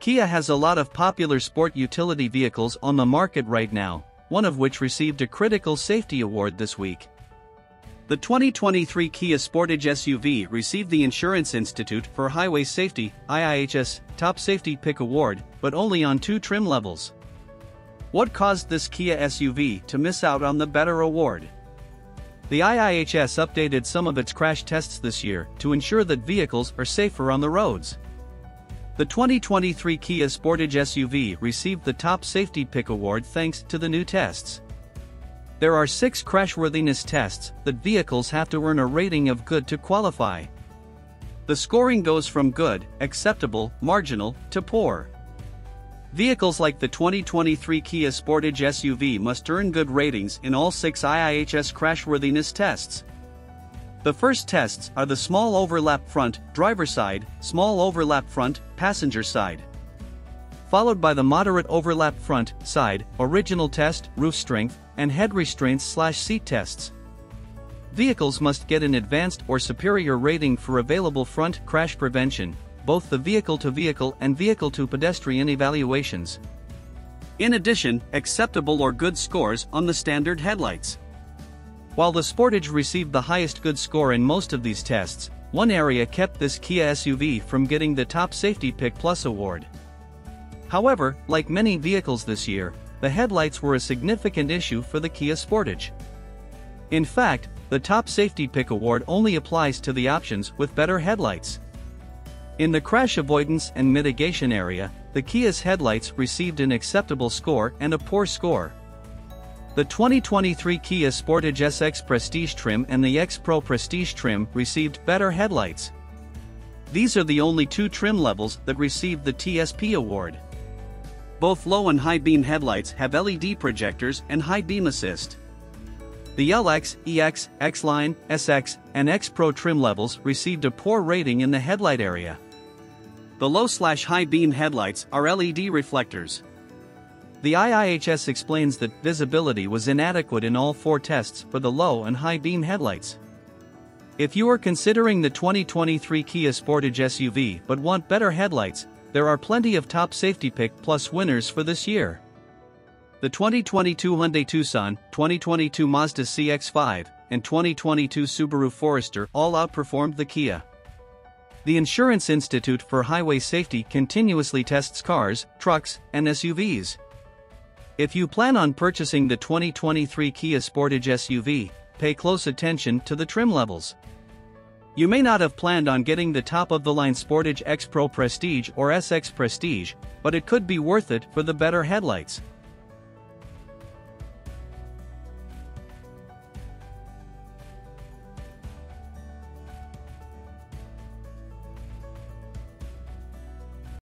Kia has a lot of popular sport utility vehicles on the market right now, one of which received a critical safety award this week. The 2023 Kia Sportage SUV received the Insurance Institute for Highway Safety IIHS Top Safety Pick Award, but only on two trim levels. What caused this Kia SUV to miss out on the better award? The IIHS updated some of its crash tests this year to ensure that vehicles are safer on the roads. The 2023 Kia Sportage SUV received the Top Safety Pick Award thanks to the new tests. There are six crashworthiness tests that vehicles have to earn a rating of good to qualify. The scoring goes from good, acceptable, marginal, to poor. Vehicles like the 2023 Kia Sportage SUV must earn good ratings in all six IIHS crashworthiness tests. The first tests are the small overlap front, driver side, small overlap front, passenger side followed by the moderate overlap front, side, original test, roof strength, and head restraints slash seat tests. Vehicles must get an advanced or superior rating for available front crash prevention, both the vehicle-to-vehicle and vehicle-to-pedestrian evaluations. In addition, acceptable or good scores on the standard headlights. While the Sportage received the highest good score in most of these tests, one area kept this Kia SUV from getting the Top Safety Pick Plus award. However, like many vehicles this year, the headlights were a significant issue for the Kia Sportage. In fact, the Top Safety Pick Award only applies to the options with better headlights. In the crash avoidance and mitigation area, the Kia's headlights received an acceptable score and a poor score. The 2023 Kia Sportage SX Prestige trim and the X Pro Prestige trim received better headlights. These are the only two trim levels that received the TSP award. Both low and high beam headlights have LED projectors and high beam assist. The LX, EX, X-Line, SX, and X Pro trim levels received a poor rating in the headlight area. The low-slash-high beam headlights are LED reflectors. The IIHS explains that visibility was inadequate in all four tests for the low and high beam headlights. If you are considering the 2023 Kia Sportage SUV but want better headlights, there are plenty of top safety pick plus winners for this year. The 2022 Hyundai Tucson, 2022 Mazda CX-5, and 2022 Subaru Forester all outperformed the Kia. The Insurance Institute for Highway Safety continuously tests cars, trucks, and SUVs. If you plan on purchasing the 2023 Kia Sportage SUV, pay close attention to the trim levels. You may not have planned on getting the top-of-the-line Sportage X Pro Prestige or SX Prestige, but it could be worth it for the better headlights.